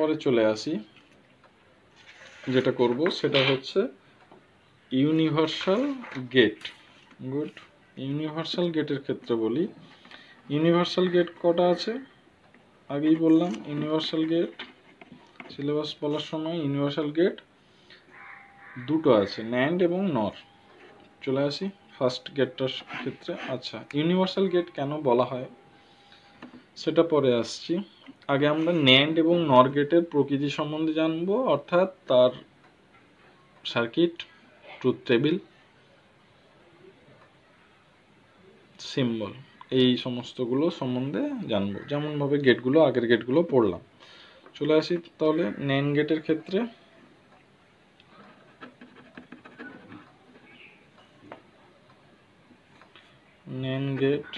পরে চলে আসি। যেটা করব সেটা হচ্ছে ইউনিভার্সাল গেট গুড ইউনিভার্সাল গেটের ক্ষেত্রে বলি। ইউনিভার্সাল গেট কটা আছে? আগেই বললাম ইউনিভার্সাল গেট সিলেবাস বলার সময় ইউনিভার্সাল গেট দুটো আছে ন্যান্ড এবং নর চলে আসি ফার্স্ট গেটটার ক্ষেত্রে। আচ্ছা ইউনিভার্সাল গেট কেন বলা হয়? সেটা পরে আসছি। আগে আমরা ন্যান্ড এবং নর গেটের প্রকৃতি সম্বন্ধে জানব, অর্থাৎ তার সার্কিট ট্রুথ টেবিল সিম্বল এই সমস্তগুলো সম্বন্ধে জানব। যেমনভাবে গেটগুলো, আগের গেটগুলো পড়লাম। চলে আসি তাহলে ন্যান গেটের ক্ষেত্রে। ন্যান গেট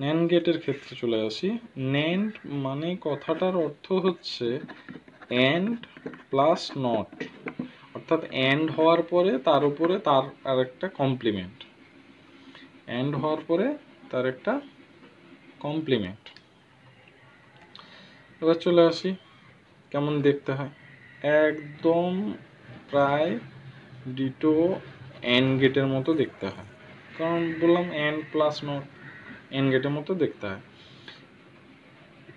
ন্যান গেটের ক্ষেত্রে চলে আসি। ন্যান্ড মানে কথাটার অর্থ হচ্ছে অ্যান্ড প্লাস নট অর্থাৎ অ্যান্ড হওয়ার পরে তার উপরে তার আর একটা কমপ্লিমেন্ট অ্যান্ড হওয়ার পরে তার একটা কমপ্লিমেন্ট এবার চলে আসি, কেমন দেখতে হয়? একদম প্রায় ডিটো অ্যান্ড গেটের মতো দেখতে হয়। কারণ বললাম অ্যান্ড প্লাস নট অ্যান্ড গেটের মতো দেখতে হয়।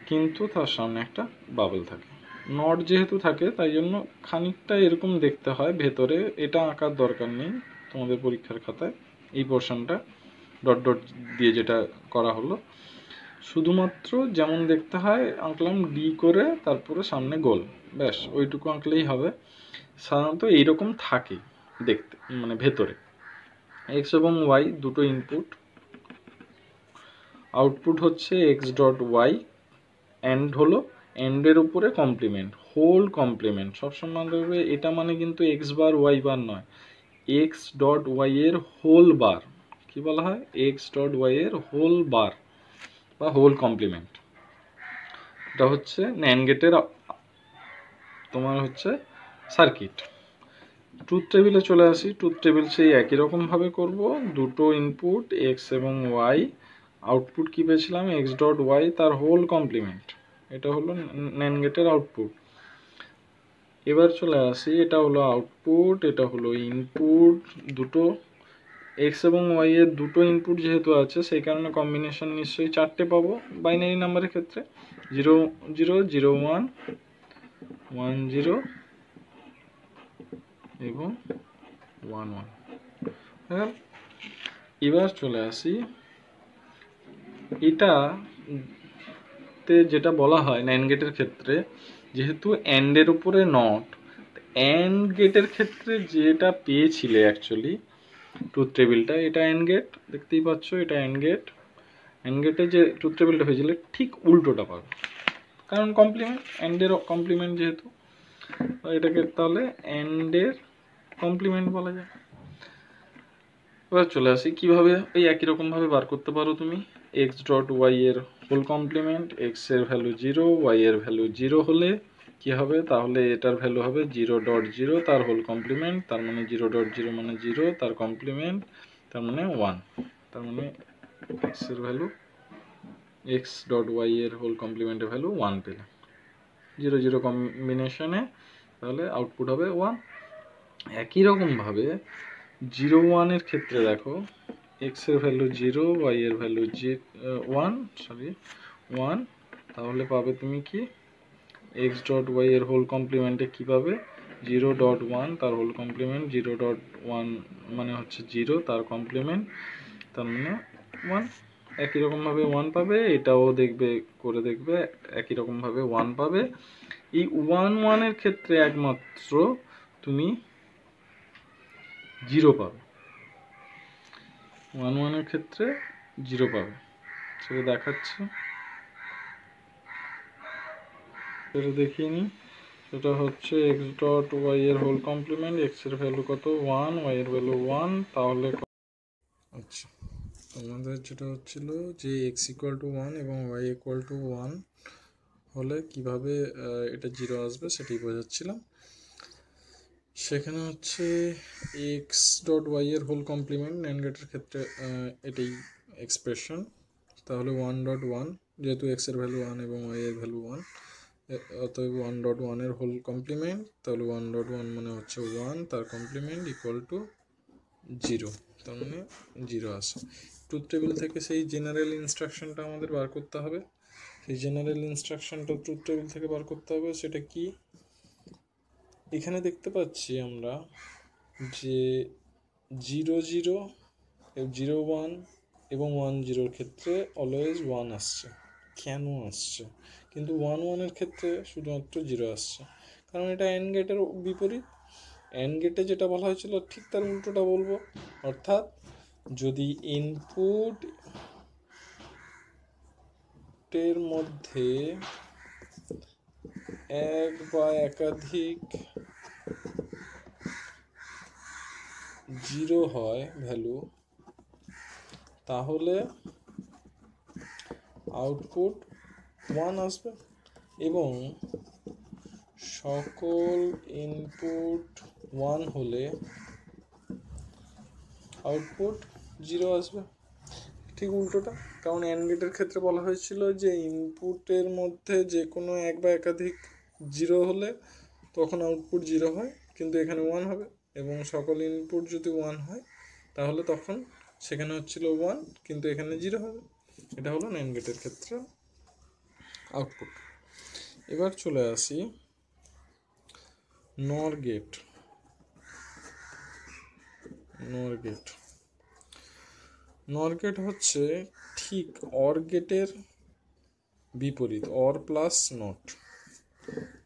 কিন্তু তার সামনে একটা বাবল থাকে। নট যেহেতু থাকে, তাই জন্য খানিকটা এরকম দেখতে হয় ভেতরে। এটা আঁকার দরকার নেই। তোমাদের পরীক্ষার খাতায় এই পোর্শনটা ডট ডট দিয়ে যেটা করা হলো। শুধুমাত্র যেমন দেখতে হয়, আঁকলাম ডি করে তারপরে সামনে গোল। ব্যাস, ওইটুকু আঁকলেই হবে। সাধারণত এইরকম থাকে দেখতে মানে ভেতরে। এক্স এবং ওয়াই দুটো ইনপুট আউটপুট হচ্ছে এক্স ডট ওয়াই অ্যান্ড হলো অ্যান্ডের উপরে কমপ্লিমেন্ট হোল কমপ্লিমেন্ট সবসময় দেখবে এটা মানে কিন্তু এক্স বার ওয়াই বার নয়। এক্স ডট ওয়াই এর হোল বার কি বলা হয়? এক্স ডট ওয়াই এর হোল বার বা হোল কমপ্লিমেন্ট এটা হচ্ছে ন্যান গেটের তোমার হচ্ছে সার্কিট ট্রুথ টেবিলে চলে আসি। ট্রুথ টেবিল সেই একই রকমভাবে করব। দুটো ইনপুট এক্স এবং ওয়াই আউটপুট কী পেয়েছিলাম? এক্স ডট ওয়াই তার হোল কমপ্লিমেন্ট এটা হলো ন্যান গেটের আউটপুট। এবার চলে আসি, এটা হলো আউটপুট, এটা হলো ইনপুট দুটো এক্স এবং ওয়াই এর দুটো ইনপুট যেহেতু আছে, সেই কারণে কম্বিনেশন নিশ্চয়ই চারটে পাবো বাইনারি নাম্বারের ক্ষেত্রে। Zero zero zero one one zero এবং ওয়ান ওয়ান হ্যাঁ এবার চলে আসি এটা, তে যেটা বলা হয় নাইন গেটের ক্ষেত্রে, যেহেতু অ্যান্ডের উপরে নট অ্যান্ড গেটের ক্ষেত্রে যেটা পেয়েছিলে অ্যাকচুয়ালি ট্রুথ টেবিলটা এটা অ্যান্ড গেট দেখতেই পাচ্ছ এটা অ্যান্ড গেট অ্যান্ড গেটে যে ট্রুথ টেবিলটা হয়েছিল, ঠিক উল্টোটা পাবে। কারণ কমপ্লিমেন্ট অ্যান্ডের কমপ্লিমেন্ট যেহেতু এটাকে তাহলে অ্যান্ডের কমপ্লিমেন্ট বলা যায়। এবার চলে আসি, কীভাবে এই একই রকমভাবে বার করতে পারো তুমি? এক্স ডট ওয়াই এর হোল কমপ্লিমেন্ট এক্সের ভ্যালু জিরো ওয়াই এর ভ্যালু জিরো হলে কি হবে? তাহলে এটার ভ্যালু হবে জিরো ডট জিরো তার হোল কমপ্লিমেন্ট তার মানে জিরো ডট জিরো মানে জিরো তার কমপ্লিমেন্ট তার মানে ওয়ান তার মানে এক্সের ভ্যালু এক্স ডট ওয়াই এর হোল কমপ্লিমেন্টের ভ্যালু ওয়ান পেলে। জিরো জিরো কম্বিনেশনে তাহলে আউটপুট হবে ওয়ান একই রকমভাবে জিরো ওয়ানের ক্ষেত্রে দেখো এক্সের ভ্যালু জিরো ওয়াই এর ভ্যালু জি ওয়ান সরি ওয়ান তাহলে পাবে তুমি কি? এক্স ডট ওয়াই এর হোল কমপ্লিমেন্টে কী পাবে? জিরো ডট ওয়ান তার whole complement zero dot one মানে হচ্ছে জিরো তার কমপ্লিমেন্ট তার মানে ওয়ান একই রকমভাবে ওয়ান পাবে, এটাও দেখবে, করে দেখবে, একই রকমভাবে ওয়ান পাবে। এই ওয়ান ওয়ানের ক্ষেত্রে একমাত্র তুমি জিরো পাবে। ওয়ান ওয়ানের ক্ষেত্রে জিরো পাবে। সেটা দেখাচ্ছে। সেটা দেখিয়ে নিই। সেটা হচ্ছে এক্স ডট ওয়াই এর হোল কমপ্লিমেন্ট এক্সের ভ্যালু কত? ওয়ান ওয়াই এর ভ্যালু ওয়ান তাহলে আচ্ছা তোমাদের যেটা হচ্ছিল যে এক্স ইকুয়াল টু ওয়ান এবং ওয়াই ইকুয়াল টু ওয়ান হলে কীভাবে এটা জিরো আসবে সেটাই বোঝাচ্ছিলাম। সেখানে হচ্ছে এক্স ডট ওয়াই এর হোল কমপ্লিমেন্ট গেটের ক্ষেত্রে এটাই এক্সপ্রেশন তাহলে ওয়ান ডট ওয়ান যেহেতু এক্সের ভ্যালু ওয়ান এবং ওয়াই এর ভ্যালু ওয়ান অতএব ওয়ান ডট ওয়ানের হোল কমপ্লিমেন্ট তাহলে ওয়ান ডট ওয়ান মানে হচ্ছে ওয়ান তার কমপ্লিমেন্ট ইকুয়াল টু জিরো তার মানে জিরো আসে ট্রুথ টেবিল থেকে সেই জেনারেল ইনস্ট্রাকশনটা আমাদের বার করতে হবে। সেই জেনারেল ইনস্ট্রাকশনটা ট্রুথ টেবিল থেকে বার করতে হবে, সেটা কি? এখানে দেখতে পাচ্ছি আমরা যে জিরো জিরো জিরো ওয়ান এবং ওয়ান জিরোর ক্ষেত্রে অলওয়েজ ওয়ান আসছে। কেন আসছে? কিন্তু ওয়ান ওয়ানের ক্ষেত্রে শুধুমাত্র জিরো আসছে। কারণ এটা অ্যান্ড গেটের বিপরীত। অ্যান্ড গেটে যেটা বলা হয়েছিল, ঠিক তার উল্টোটা বলব। অর্থাৎ যদি ইনপুট এর মধ্যে এক বা একাধিক জিরো হয় ভ্যালু, তাহলে আউটপুট ওয়ান আসবে এবং সকল ইনপুট ওয়ান হলে আউটপুট জিরো আসবে। ঠিক উল্টোটা, কারণ অ্যান্ড গেটের ক্ষেত্রে বলা হয়েছিল যে ইনপুটের মধ্যে যে কোনো এক বা একাধিক জিরো হলে তখন আউটপুট জিরো হয়, কিন্তু এখানে ওয়ান হবে এবং সকল ইনপুট যদি ওয়ান হয়, তাহলে তখন সেখানে হচ্ছিল ওয়ান কিন্তু এখানে জিরো হবে। এটা হলো ন্যান্ড গেটের ক্ষেত্রে আউটপুট এবার চলে আসি নর গেট নর গেট নর গেট হচ্ছে ঠিক অর গেটের বিপরীত অর প্লাস নট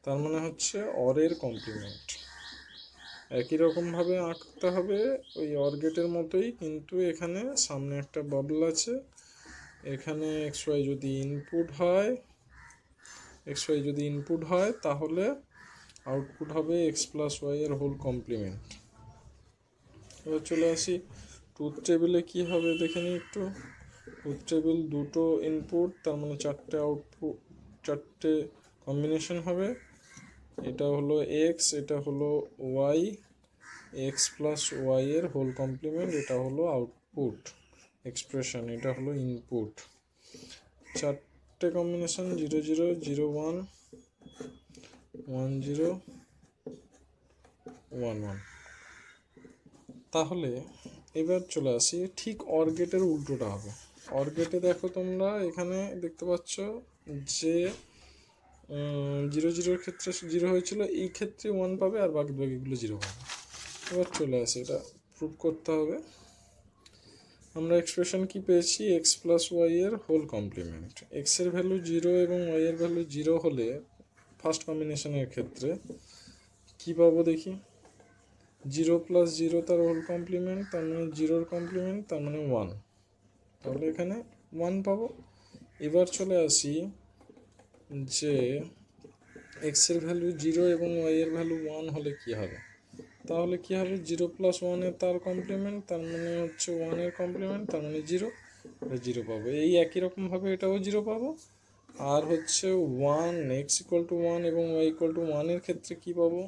তার মানে হচ্ছে অরের কমপ্লিমেন্ট একই রকমভাবে আঁকতে হবে ওই অর গেটের মতোই, কিন্তু এখানে সামনে একটা বাবল আছে। এখানে এক্স ওয়াই যদি ইনপুট হয় এক্স ওয়াই যদি ইনপুট হয়, তাহলে আউটপুট হবে এক্স প্লাস ওয়াই এর হোল কমপ্লিমেন্ট এবার চলে আসি ট্রুথ টেবিলে কি হবে দেখে নিই একটু। ট্রুথ টেবিল দুটো ইনপুট তার মানে চারটে আউটপুট চারটে কম্বিনেশন হবে। এটা হলো এক্স এটা হলো ওয়াই এক্স প্লাস ওয়াই এর হোল কমপ্লিমেন্ট এটা হলো আউটপুট এক্সপ্রেশন এটা হলো ইনপুট চারটে combination zero zero zero one one zero one one তাহলে এবার চলে আসি, ঠিক অর গেটের উল্টোটা হবে। অর গেটে দেখো তোমরা, এখানে দেখতে পাচ্ছ যে জিরো জিরোর ক্ষেত্রে জিরো হয়েছিল, এই ক্ষেত্রে ওয়ান পাবে আর বাকি বাকিগুলো জিরো পাবে এবার চলে আসে, এটা প্রুভ করতে হবে। আমরা এক্সপ্রেশন কি পেয়েছি? এক্স প্লাস ওয়াই এর হোল কমপ্লিমেন্ট এক্সের ভ্যালু জিরো এবং ওয়াই এর ভ্যালু জিরো হলে ফার্স্ট কম্বিনেশনের ক্ষেত্রে কি পাবো দেখি? জিরো প্লাস জিরো তার হোল কমপ্লিমেন্ট তার মানে জিরোর কমপ্লিমেন্ট তার মানে ওয়ান তাহলে এখানে ওয়ান পাবো। এবার চলে আসি যে এক্সের ভ্যালু জিরো এবং ওয়াই এর ভ্যালু ওয়ান হলে কি হবে? তাহলে কি হবে? জিরো প্লাস ওয়ানের তার কমপ্লিমেন্ট তার মানে হচ্ছে ওয়ানের কমপ্লিমেন্ট তার মানে জিরো জিরো পাবো। এই একই রকমভাবে এটাও জিরো পাবো। আর হচ্ছে one X equal to one এবং ওয়াই ইকুয়াল টু ওয়ানের ক্ষেত্রে কি পাবো?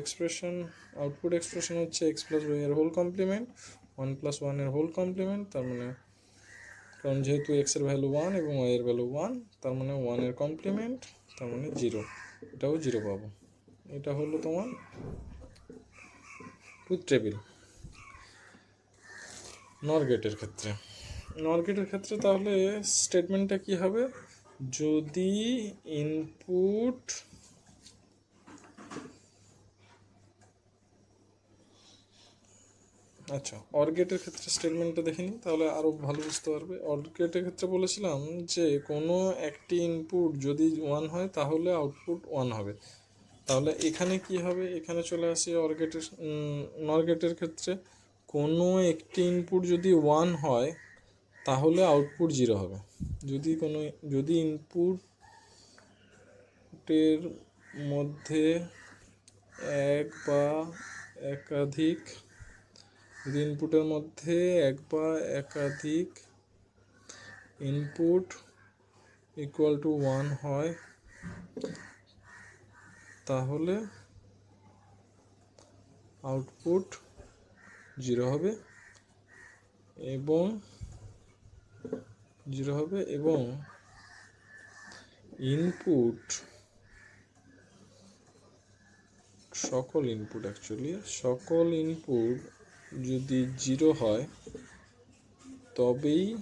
এক্সপ্রেশন আউটপুট এক্সপ্রেশন হচ্ছে এক্স প্লাস ওয়াই এর হোল কমপ্লিমেন্ট ওয়ান প্লাস ওয়ানের হোল কমপ্লিমেন্ট তার মানে কারণ যেহেতু এক্সের ভ্যালু ওয়ান এবং ওয়াই এর ভ্যালু ওয়ান তার মানে ওয়ানের কমপ্লিমেন্ট তার মানে জিরো এটাও জিরো পাবো। এটা হলো তোমার টুথ টেবিল নর গেটের ক্ষেত্রে। নর গেটের ক্ষেত্রে তাহলে স্টেটমেন্টটা কি হবে? যদি ইনপুট আচ্ছা। অর্গেটের ক্ষেত্রে স্টেটমেন্টটা দেখে নিই তাহলে আরও ভালো বুঝতে পারবে। অর্গেটের ক্ষেত্রে বলেছিলাম যে, কোনো একটি ইনপুট যদি ওয়ান হয়, তাহলে আউটপুট ওয়ান হবে। তাহলে এখানে কি হবে? এখানে চলে আসি অর্গেটের নরগেটের ক্ষেত্রে। কোনো একটি ইনপুট যদি ওয়ান হয়, তাহলে আউটপুট জিরো হবে। যদি কোনো, যদি ইনপুটের মধ্যে এক বা একাধিক ইনপুটের মধ্যে এক বা একাধিক ইনপুট ইকুয়াল টু ওয়ান হয়, তাহলে আউটপুট জিরো হবে এবং জিরো হবে এবং ইনপুট সকল ইনপুট অ্যাকচুয়ালি সকল ইনপুট যদি জিরো হয়, তবেই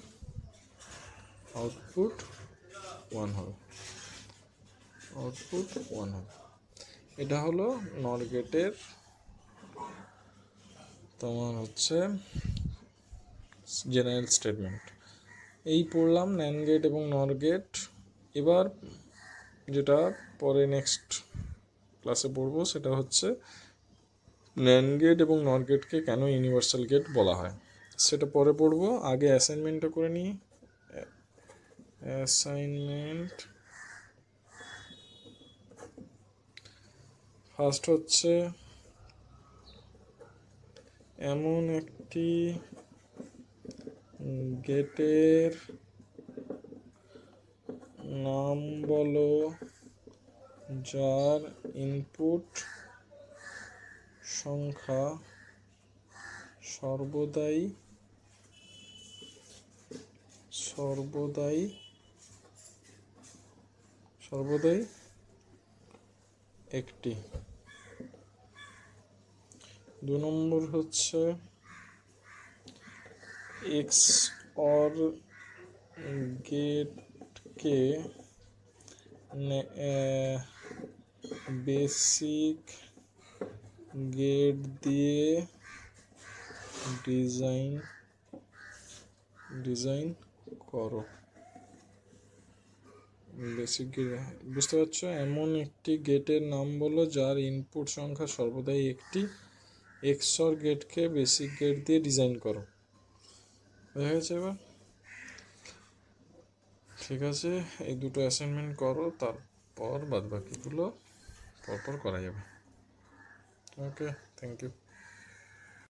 আউটপুট ওয়ান হবে। আউটপুট ওয়ান হবে। এটা হলো নর গেটের, তোমার হচ্ছে জেনারেল স্টেটমেন্ট। এই পড়লাম ন্যান গেট এবং নর গেট। এবার যেটা পরে নেক্সট ক্লাসে পড়ব, সেটা হচ্ছে ন্যান গেট এবং নর গেটকে কেন ইউনিভার্সাল গেট বলা হয়? সেটা পরে পড়ব। আগে অ্যাসাইনমেন্টটা করে নিই। অ্যাসাইনমেন্ট ফার্স্ট হচ্ছে এমন একটি গেটের নাম বলো, যার ইনপুট সংখ্যা সর্বদাই সর্বদাই সর্বদাই একটি। দু নম্বর হচ্ছে এক্স অর গেটকে বেসিক গেট দিয়ে ডিজাইন ডিজাইন করো। বেসিক বুঝতে পারছ? এমন একটি গেটের নাম বলো যার ইনপুট সংখ্যা সর্বদাই একটি এক্সর গেটকে বেসিক গেট দিয়ে ডিজাইন করো। দেখা গেছে এবার? ঠিক আছে, এই দুটো অ্যাসাইনমেন্ট করো, তারপর বাদ বাকিগুলো পরপর করা যাবে। okay thank you.